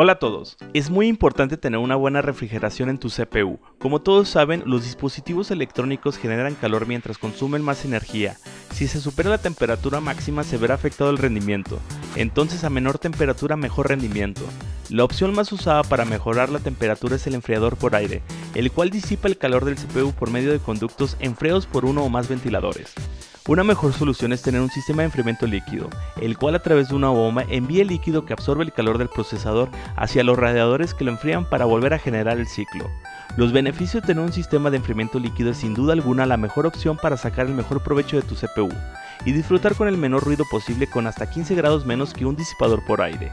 Hola a todos, es muy importante tener una buena refrigeración en tu CPU. Como todos saben, los dispositivos electrónicos generan calor mientras consumen más energía. Si se supera la temperatura máxima se verá afectado el rendimiento, entonces a menor temperatura mejor rendimiento. La opción más usada para mejorar la temperatura es el enfriador por aire, el cual disipa el calor del CPU por medio de conductos enfriados por uno o más ventiladores. Una mejor solución es tener un sistema de enfriamiento líquido, el cual a través de una bomba envía el líquido que absorbe el calor del procesador hacia los radiadores que lo enfrían para volver a generar el ciclo. Los beneficios de tener un sistema de enfriamiento líquido es sin duda alguna la mejor opción para sacar el mejor provecho de tu CPU y disfrutar con el menor ruido posible con hasta 15 grados menos que un disipador por aire.